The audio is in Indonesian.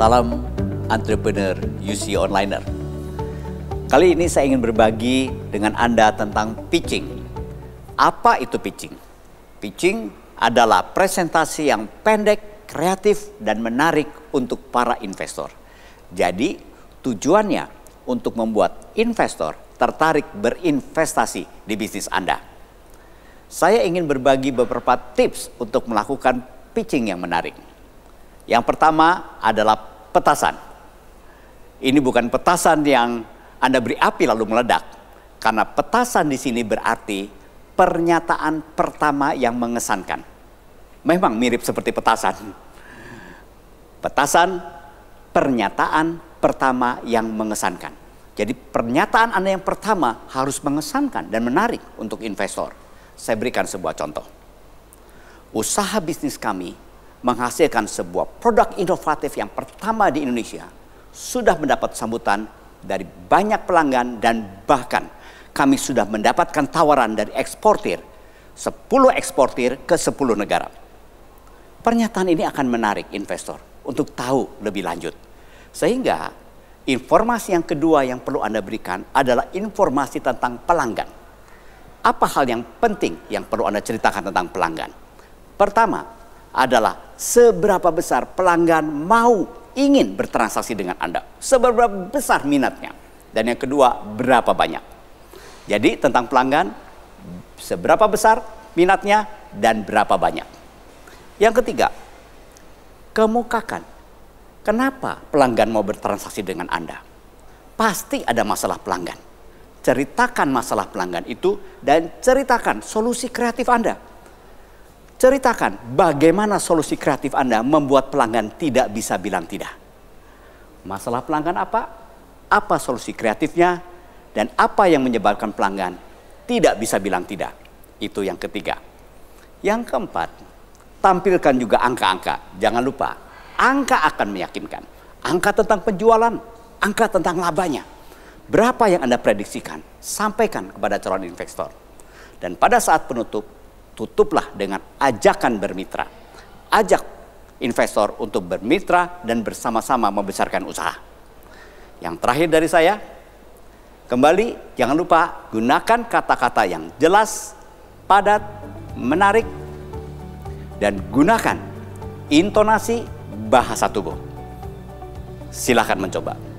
Salam entrepreneur UC Onliner. Kali ini saya ingin berbagi dengan Anda tentang pitching. Apa itu pitching? Pitching adalah presentasi yang pendek, kreatif, dan menarik untuk para investor. Jadi, tujuannya untuk membuat investor tertarik berinvestasi di bisnis Anda. Saya ingin berbagi beberapa tips untuk melakukan pitching yang menarik. Yang pertama adalah petasan. Ini bukan petasan yang Anda beri api lalu meledak. Karena petasan di sini berarti pernyataan pertama yang mengesankan. Memang mirip seperti petasan. Petasan pernyataan pertama yang mengesankan. Jadi pernyataan Anda yang pertama harus mengesankan dan menarik untuk investor. Saya berikan sebuah contoh. Usaha bisnis kami menghasilkan sebuah produk inovatif yang pertama di Indonesia sudah mendapat sambutan dari banyak pelanggan dan bahkan kami sudah mendapatkan tawaran dari eksportir 10 eksportir ke 10 negara. Pernyataan ini akan menarik investor untuk tahu lebih lanjut. Sehingga informasi yang kedua yang perlu Anda berikan adalah informasi tentang pelanggan apa hal yang penting yang perlu Anda ceritakan tentang pelanggan? Pertama adalah seberapa besar pelanggan mau ingin bertransaksi dengan Anda. Seberapa besar minatnya. Dan yang kedua, berapa banyak. Jadi tentang pelanggan, seberapa besar minatnya dan berapa banyak. Yang ketiga, kemukakan. Kenapa pelanggan mau bertransaksi dengan Anda? Pasti ada masalah pelanggan ceritakan masalah pelanggan itu dan ceritakan solusi kreatif Anda. Ceritakan bagaimana solusi kreatif Anda membuat pelanggan tidak bisa bilang tidak. Masalah pelanggan apa? Apa solusi kreatifnya? Dan apa yang menyebabkan pelanggan tidak bisa bilang tidak? Itu yang ketiga. Yang keempat, tampilkan juga angka-angka. Jangan lupa, angka akan meyakinkan. Angka tentang penjualan, angka tentang labanya Berapa yang Anda prediksikan? Sampaikan kepada calon investor. Dan pada saat penutup, tutuplah dengan ajakan bermitra. Ajak investor untuk bermitra dan bersama-sama membesarkan usaha. Yang terakhir dari saya, kembali jangan lupa gunakan kata-kata yang jelas, padat, menarik, dan gunakan intonasi bahasa tubuh. Silahkan mencoba.